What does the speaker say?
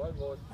ร้อยโวลต์